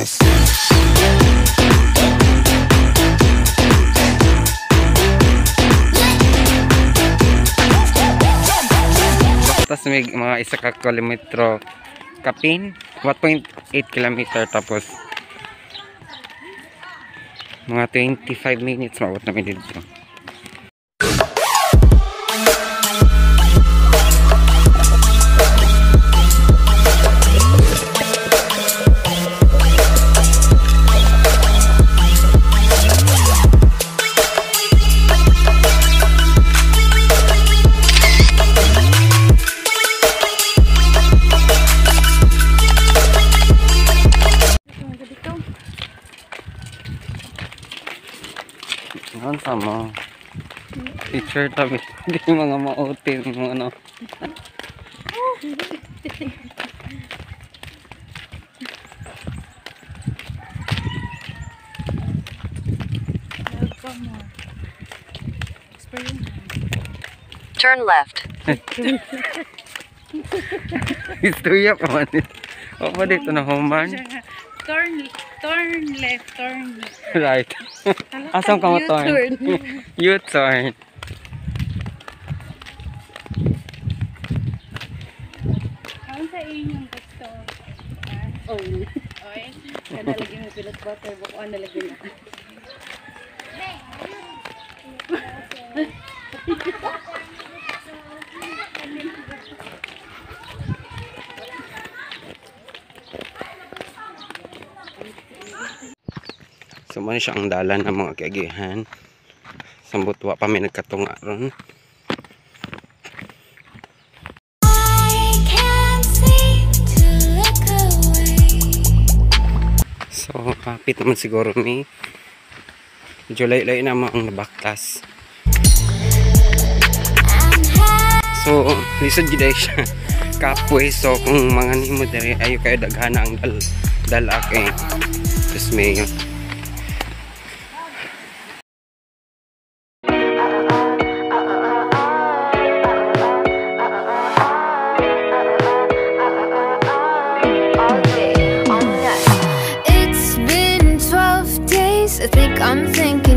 Tapos may mga isa ka kilometro kapin. 1.8 kilometer tapos mga 25 minutes maabot namin dito. Sama? Teacher tabi. Hindi mga mautin mo ano. Turn left. Istorya pa man. O pa dito na human. Turn, turn left, turn left. Right. Asam ka mo turn? U-turn. Ano sa inyong gusto? Oil. Oil? Kada lagi mo peanut butter, bukuan na lagi mo. So siya ang dalan ng mga kagihan. Sambot wa pa may nagkatunga ron. So kapit naman siguro ni July-lay naman ang nabaktas. So, lisod gid siya. Kapwe so kung mga nimo diri ayo kayo daghana ang dal dalak eh. May I'm thinking